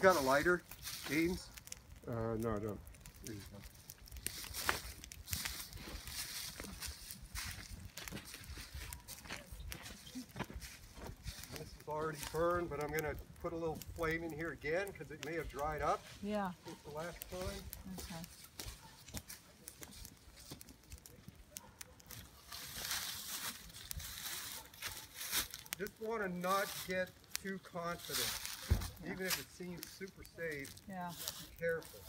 got a lighter, Ames? Uh, no, I don't. There you go. This is already burned, but I'm gonna put a little flame in here again because it may have dried up Yeah, since the last time. okay. Just want to not get too confident. Even if it seems super safe, Yeah, be careful.